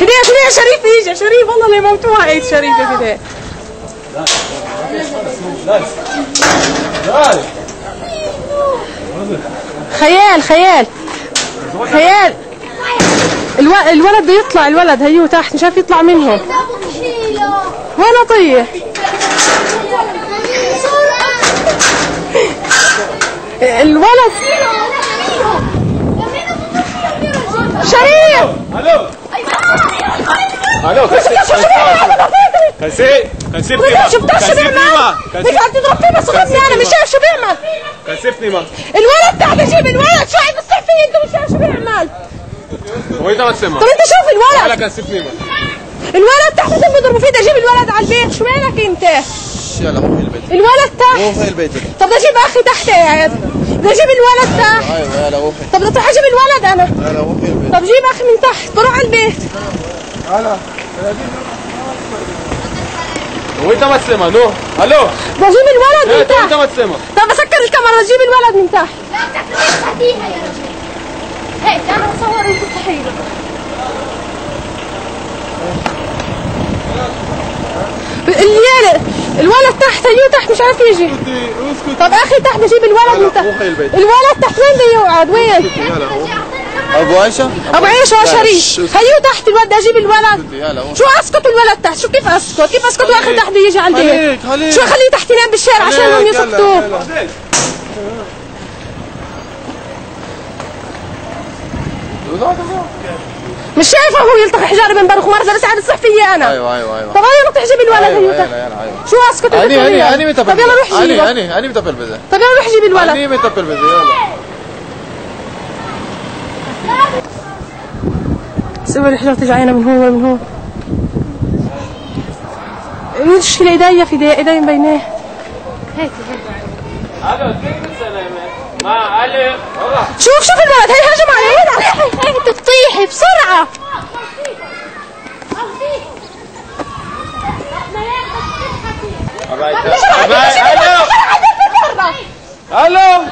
فداء فداء شريف يجي شريف والله اللي موتوها عيد شريف يا فداء خيال خيال خيال. ألو... الولد بده يطلع الولد هيو تحت مش عارف يطلع منهم وين طيح الولد. شريف! ألو. ألو كسي كسي ما بيعمل مش عم تضرب فيه بس غطني أنا مش شايف شو بيعمل كسفني ما الولد تحت جيب الولد شو عم بتصيح فيه انت مش شايف شو بيعمل وين ما؟ تسمع طب أنت شوف ولا الولد كسفني ما الولد تحت انت بيضربوا فيه بدي أجيب الولد على البيت. شو مالك أنت؟ يلا هو في البيت. الولد تحت هو في البيت. طب بدي أجيب أخي تحت قاعد بدي أجيب الولد تحت أيوه يلا هو طب بدي أروح أجيب الولد أنا. يلا هو البيت. طب جيب أخي من تحت بروح على البيت. وين ما؟ تسمع نو. ألو بدي أجيب الولد من وين تحت. ما؟ تسمع طب بسكر الكاميرا جيب الولد من تحت. تحتيها يا رجل. هيك أنا بصور انت مستحيل اللي الولد تحت هيو تحت مش عارف يجي. اسكت طب أخي تحت بجيب الولد من تحت الولد تحت وين بده يقعد؟ وين؟ أبو عائشة؟ أبو عيش هو لا، شريف شو- هيو تحت الولد؟ بدي أجيب الولد شو أسكت الولد تحت؟ شو كيف أسكت؟ كيف أسكت وأخي تحت يجي خليك شو خليه تحت ينام بالشارع؟ عشان هم يسكتوه مش شايفه هو يلتقي حجارة من برخ بس عم تصح فيي أنا؟ أيوه أيوه أيوه. طب أنا روح تجيب الولد أيوه تحت يلا يلا أيوه. شو أسكت اني اني إياه؟ اني متى طب يلا روح اني جيبه اني أني متى بالبيت طب يلا روح جيب الولد. أني متى بالبيت يلا. سوي الحجارة تجي علينا من هون ولا من هون المشكلة ايديا في ايديا ايديا مبيناه ألو كيف السلامة؟ ما ألو. شوف شوف الولد هي هجم عليه. هي بقى. ألو. ألو.